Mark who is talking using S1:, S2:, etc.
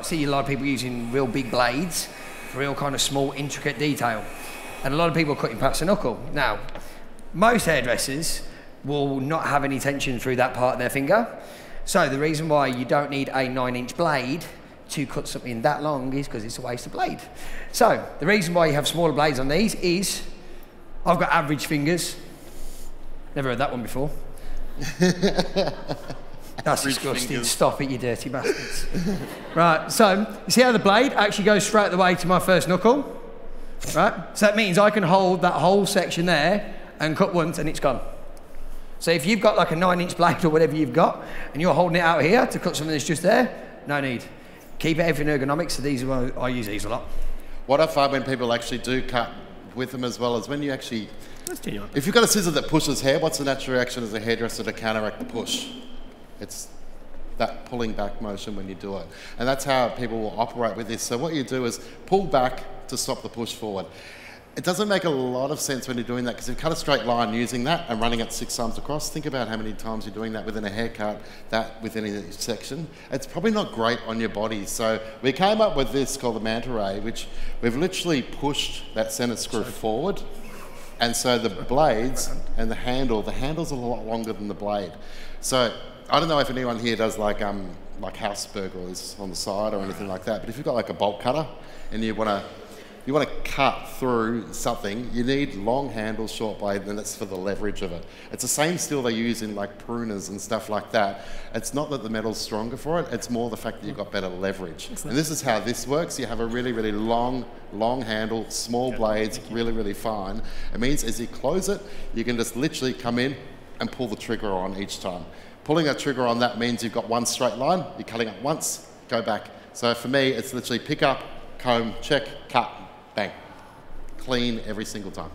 S1: I see a lot of people using real big blades for real kind of small, intricate detail. And a lot of people are cutting past the knuckle. Now, most hairdressers will not have any tension through that part of their finger. So the reason why you don't need a nine inch blade to cut something that long is because it's a waste of blade. So the reason why you have smaller blades on these is I've got average fingers. Never heard that one before. That's disgusting. Stop it, you dirty bastards. right, so you see how the blade actually goes straight away to my first knuckle? Right? So that means I can hold that whole section there and cut once and it's gone. So if you've got like a nine inch blade or whatever you've got and you're holding it out here to cut something that's just there, no need. Keep it everything ergonomic, so these are, I use these a lot.
S2: What I find when people actually do cut with them as well is when you actually,
S3: That's genuine.
S2: if you've got a scissor that pushes hair, what's the natural reaction as a hairdresser to counteract the push? It's that pulling back motion when you do it. And that's how people will operate with this. So what you do is pull back to stop the push forward. It doesn't make a lot of sense when you're doing that because if you cut a straight line using that and running it six times across, think about how many times you're doing that within a haircut, that within a section. It's probably not great on your body. So we came up with this called the Manta Ray, which we've literally pushed that center screw forward. And so the blades and the handle, the handle's a lot longer than the blade. So I don't know if anyone here does like um, like house burglars on the side or anything like that, but if you've got like a bolt cutter and you want to you want to cut through something, you need long handles, short blade, and it's for the leverage of it. It's the same steel they use in like pruners and stuff like that. It's not that the metal's stronger for it, it's more the fact that you've got better leverage. And this is how this works. You have a really, really long, long handle, small blades, really, really fine. It means as you close it, you can just literally come in and pull the trigger on each time. Pulling that trigger on that means you've got one straight line, you're cutting it once, go back. So for me, it's literally pick up, comb, check, cut, bang. Clean every single time.